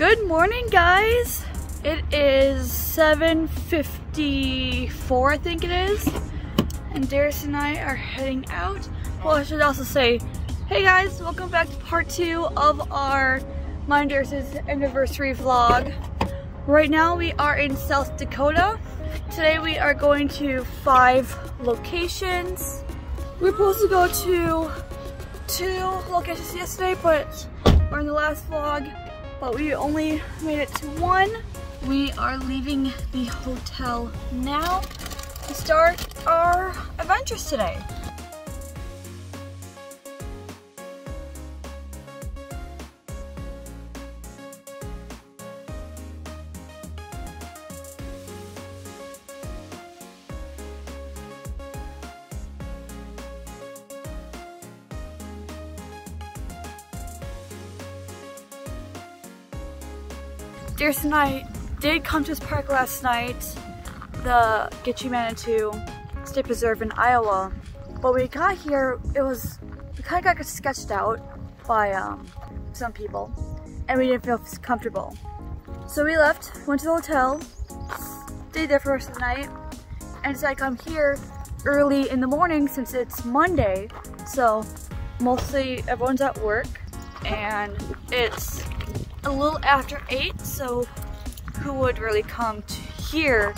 Good morning, guys. It is 7.54, I think it is. And Darius and I are heading out. Well, I should also say, hey guys, welcome back to part two of our mine Darius's anniversary vlog. Right now we are in South Dakota. Today we are going to five locations. We are supposed to go to two locations yesterday, but we're in the last vlog but we only made it to one. We are leaving the hotel now to start our adventures today. I did come to this park last night, the Gitchie Manitou State Preserve in Iowa. But we got here, it was, we kind of got sketched out by um, some people and we didn't feel comfortable. So we left, went to the hotel, stayed there for the rest of the night, and decided to come here early in the morning since it's Monday. So mostly everyone's at work and it's a little after 8, so who would really come to here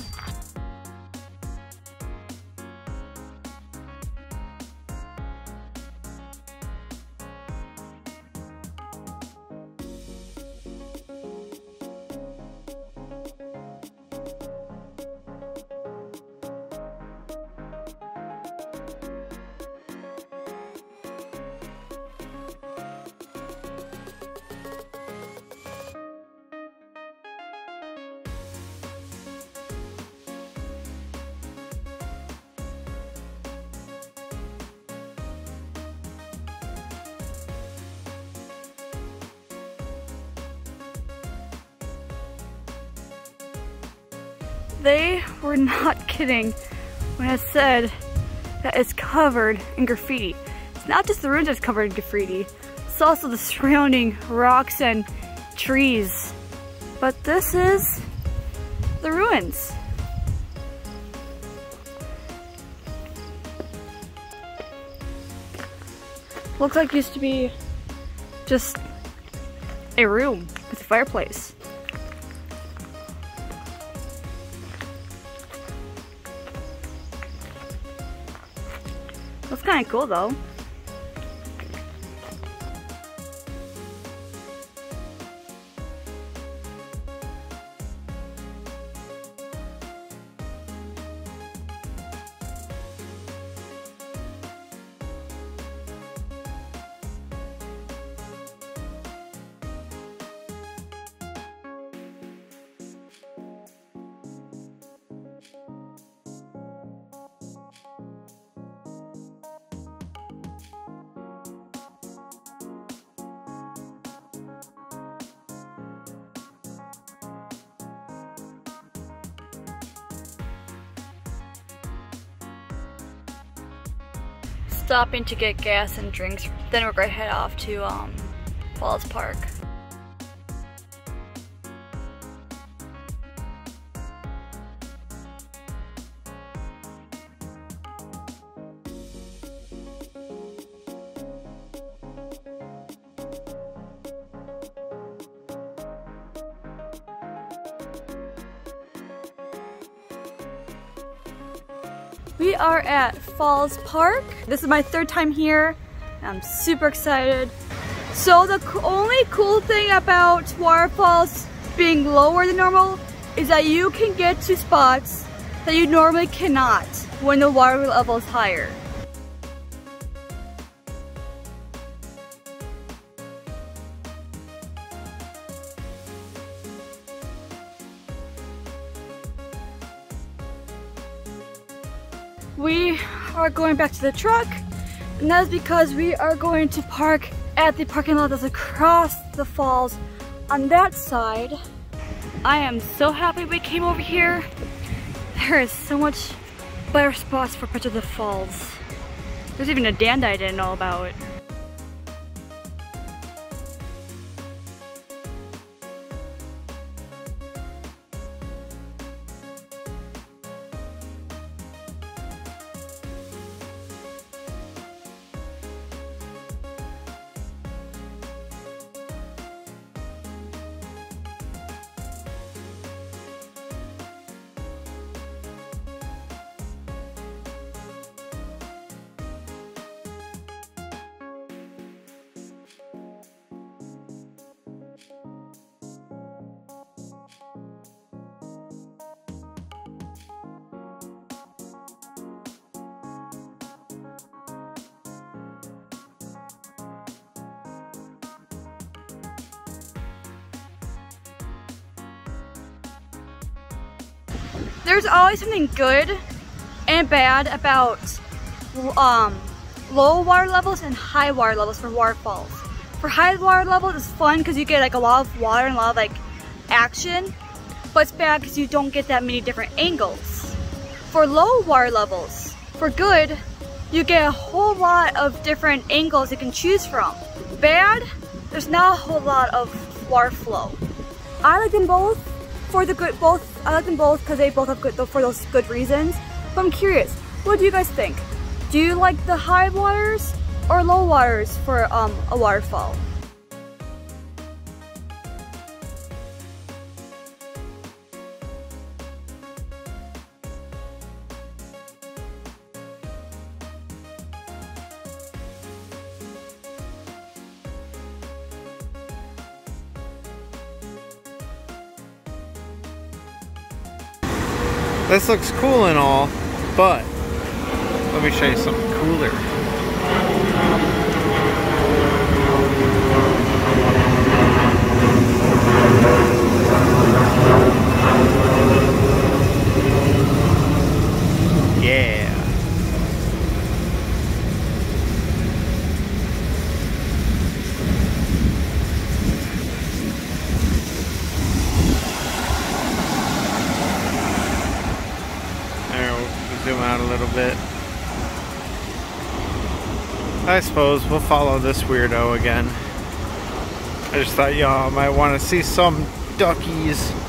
They were not kidding when I said that it's covered in graffiti. It's not just the ruins that's covered in graffiti, it's also the surrounding rocks and trees. But this is the ruins. Looks like used to be just a room with a fireplace. Kind of cool though. Stopping to get gas and drinks. Then we're gonna head off to um, Falls Park. We are at Falls Park. This is my third time here. I'm super excited. So the only cool thing about waterfalls being lower than normal is that you can get to spots that you normally cannot when the water level is higher. Going back to the truck and that is because we are going to park at the parking lot that's across the falls on that side. I am so happy we came over here. There is so much better spots for picture the falls. There's even a that I didn't know about. There's always something good and bad about um, low water levels and high water levels for waterfalls. For high water levels, it's fun because you get like a lot of water and a lot of like action, but it's bad because you don't get that many different angles. For low water levels, for good, you get a whole lot of different angles you can choose from. Bad, there's not a whole lot of water flow. I like them both for the good, both, I like them both because they both have good, for those good reasons. But I'm curious, what do you guys think? Do you like the high waters or low waters for um, a waterfall? This looks cool and all, but let me show you something cooler. Yeah. There, we'll zoom out a little bit. I suppose we'll follow this weirdo again. I just thought y'all might want to see some duckies.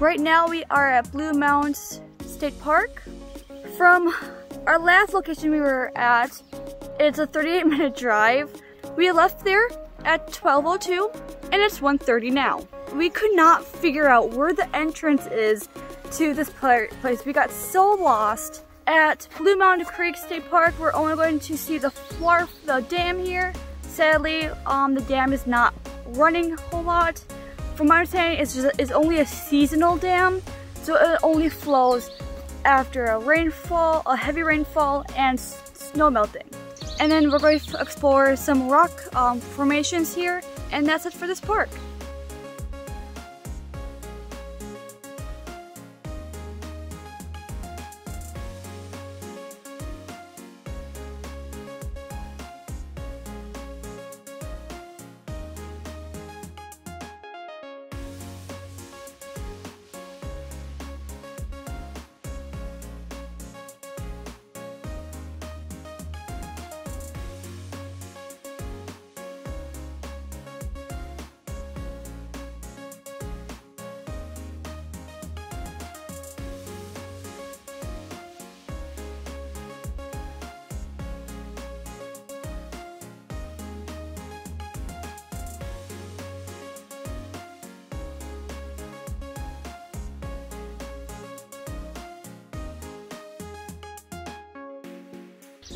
Right now we are at Blue Mounds State Park. From our last location we were at, it's a 38 minute drive. We left there at 12.02 and it's 1.30 now. We could not figure out where the entrance is to this place. We got so lost. At Blue Mountain Creek State Park, we're only going to see the Flarf, the dam here. Sadly, um, the dam is not running a whole lot. From my understanding, it's, just, it's only a seasonal dam, so it only flows after a rainfall, a heavy rainfall, and snow melting. And then we're going to explore some rock um, formations here, and that's it for this park.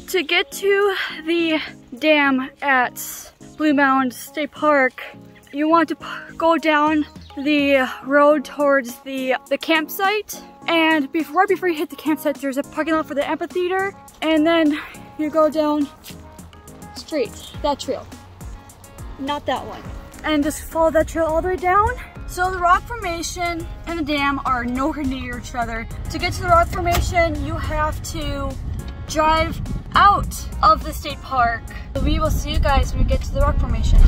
To get to the dam at Blue Mound State Park, you want to go down the road towards the, the campsite. And before, right before you hit the campsite, there's a parking lot for the amphitheater. And then you go down straight, that trail. Not that one. And just follow that trail all the way down. So the rock formation and the dam are nowhere near each other. To get to the rock formation, you have to drive out of the state park. We will see you guys when we get to the rock formation.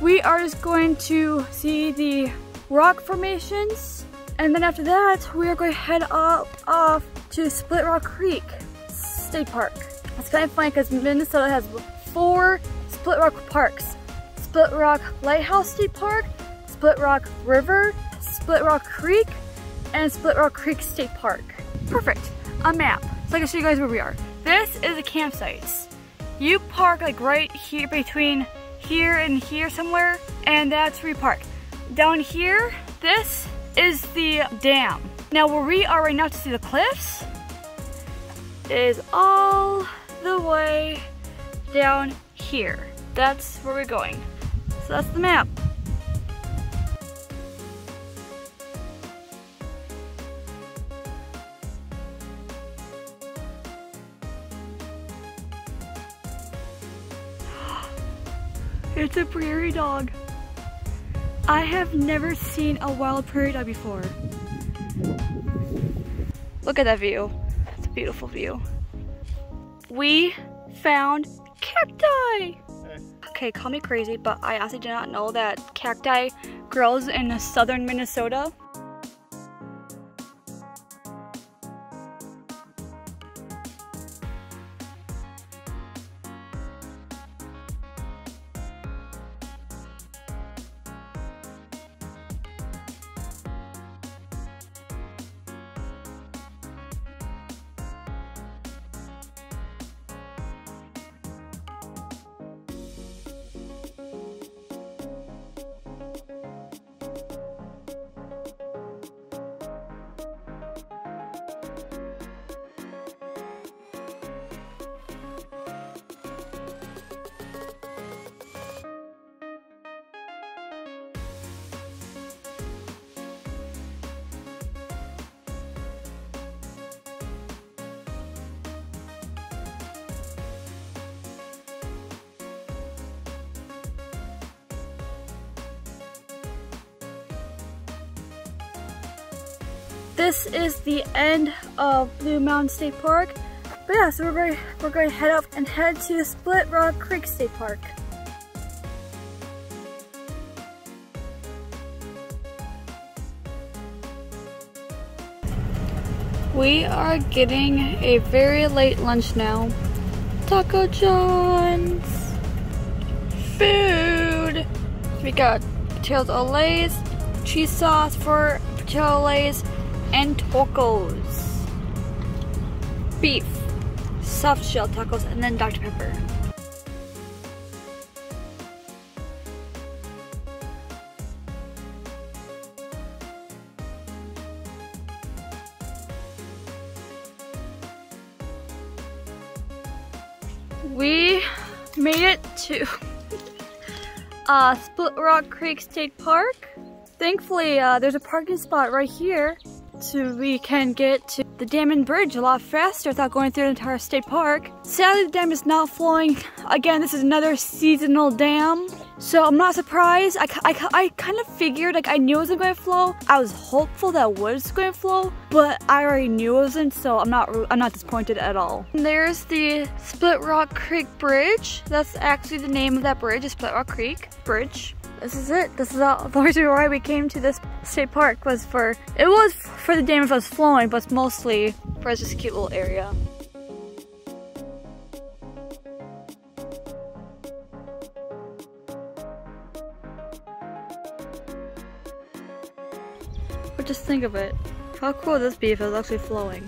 We are just going to see the rock formations. And then after that, we are going to head up off to Split Rock Creek State Park. It's kind of funny because Minnesota has four Split Rock parks. Split Rock Lighthouse State Park, Split Rock River, Split Rock Creek, and Split Rock Creek State Park. Perfect, a map. So I can show you guys where we are. This is the campsites. You park like right here between here and here somewhere, and that's you park. Down here, this is the dam. Now where we are right now to see the cliffs is all the way down here. That's where we're going. So that's the map. It's a prairie dog. I have never seen a wild prairie dog before. Look at that view. It's a beautiful view. We found cacti! Okay, call me crazy, but I honestly did not know that cacti grows in southern Minnesota. This is the end of Blue Mounds State Park. But yeah, so we're going, we're going to head up and head to Split Rock Creek State Park. We are getting a very late lunch now. Taco John's! Food! We got potatoes Olés, cheese sauce for potato Olés, and tacos. Beef, soft shell tacos, and then Dr. Pepper. We made it to uh, Split Rock Creek State Park. Thankfully, uh, there's a parking spot right here so we can get to the dam and bridge a lot faster without going through the entire state park. Sadly, the dam is not flowing. Again, this is another seasonal dam. So I'm not surprised. I, I, I kind of figured, like I knew it wasn't going to flow. I was hopeful that it was going to flow, but I already knew it wasn't, so I'm not, I'm not disappointed at all. And there's the Split Rock Creek Bridge. That's actually the name of that bridge, is Split Rock Creek Bridge this is it. This is all, the reason why we came to this state park was for, it was for the dam if it was flowing, but mostly for this cute little area. But just think of it. How cool would this be if it was actually flowing?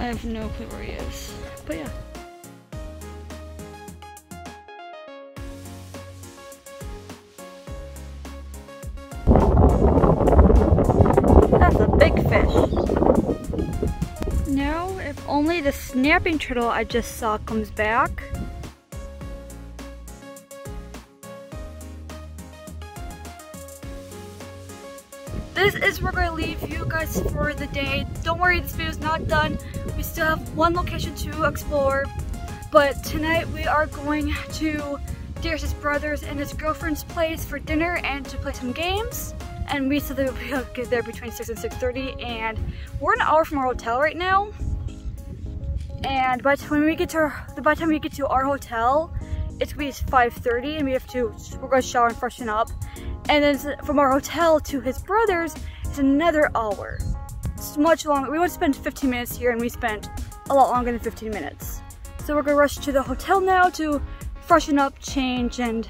I have no clue where he is. But yeah. That's a big fish. Now, if only the snapping turtle I just saw comes back. This is where we're going to leave you guys for the day. Don't worry, this video is not done. Still have one location to explore. But tonight we are going to Darius' brother's and his girlfriend's place for dinner and to play some games. And we said that we'll get there between 6 and 6.30 and we're an hour from our hotel right now. And by when we get to our, by the time we get to our hotel, it's gonna be 5.30 and we have to, we're gonna shower and freshen up. And then from our hotel to his brother's, it's another hour. Much longer. We would spend 15 minutes here and we spent a lot longer than 15 minutes. So we're gonna rush to the hotel now to freshen up, change, and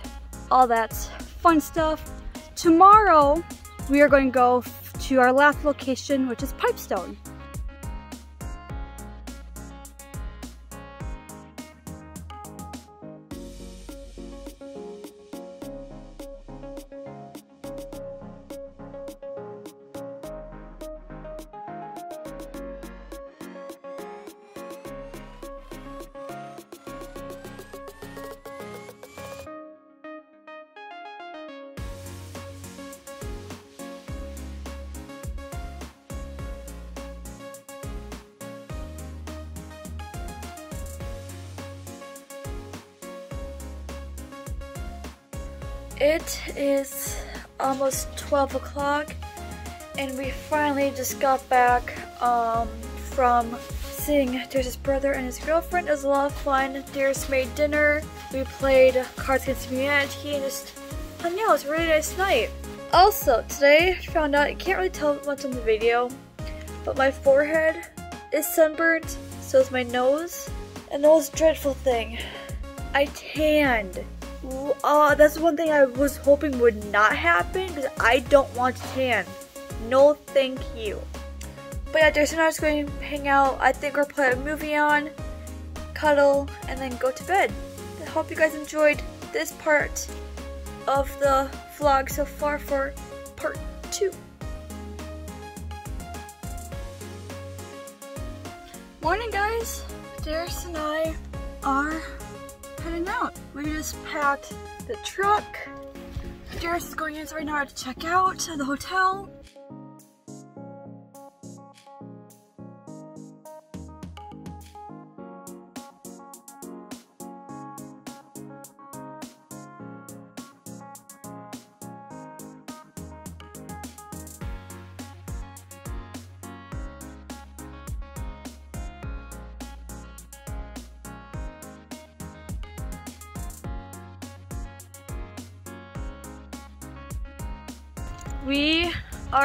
all that fun stuff. Tomorrow, we are going to go to our last location, which is Pipestone. It is almost 12 o'clock and we finally just got back um, from seeing Darius' brother and his girlfriend. It was a lot of fun. Darius made dinner. We played Cards Against Humanity and just, and yeah, it was a really nice night. Also, today I found out, you can't really tell much on the video, but my forehead is sunburned, so is my nose. And the most dreadful thing, I tanned. Uh, that's one thing I was hoping would not happen because I don't want to tan. No thank you. But yeah, Jason and I are going to hang out. I think we'll put a movie on, cuddle, and then go to bed. I hope you guys enjoyed this part of the vlog so far for part two. Morning guys, Darius and I are heading out. We just packed the truck. Darius is going inside right now to check out the hotel.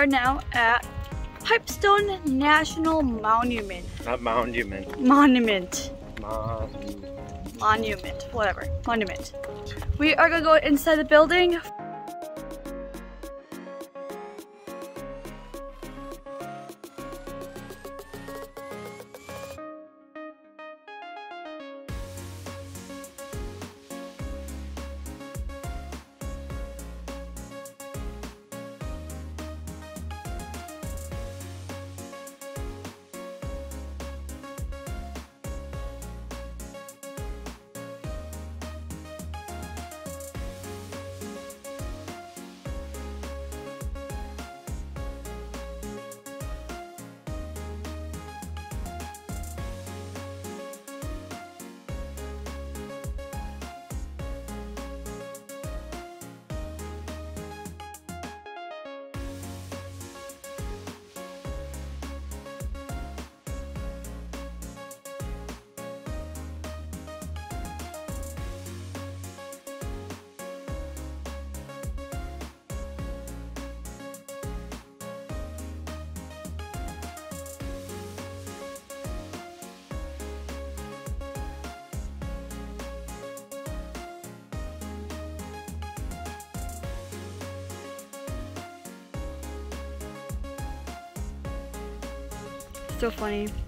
Are now at Pipestone National Monument. Not monument. Monument. Mon Monument. Whatever. Monument. We are gonna go inside the building. So funny.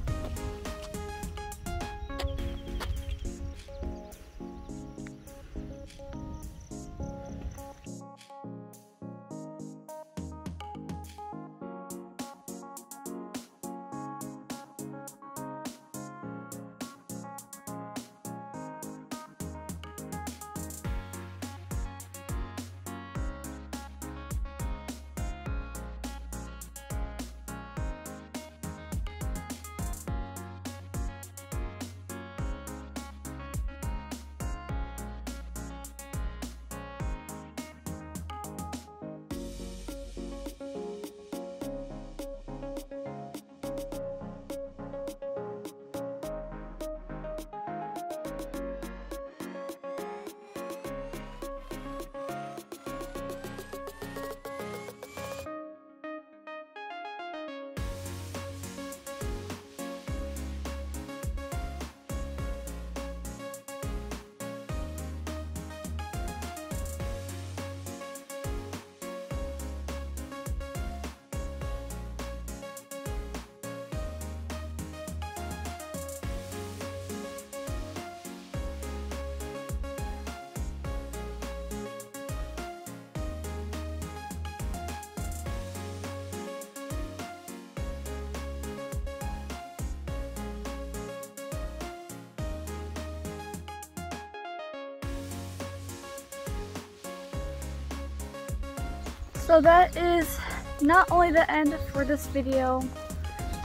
So that is not only the end for this video,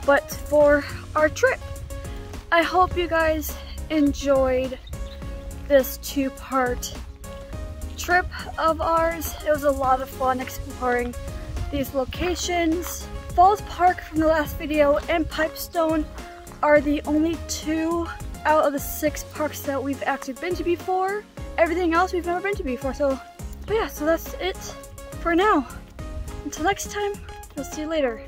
but for our trip. I hope you guys enjoyed this two-part trip of ours. It was a lot of fun exploring these locations. Falls Park from the last video and Pipestone are the only two out of the six parks that we've actually been to before. Everything else we've never been to before. So, but yeah, so that's it for now. Until next time, we'll see you later.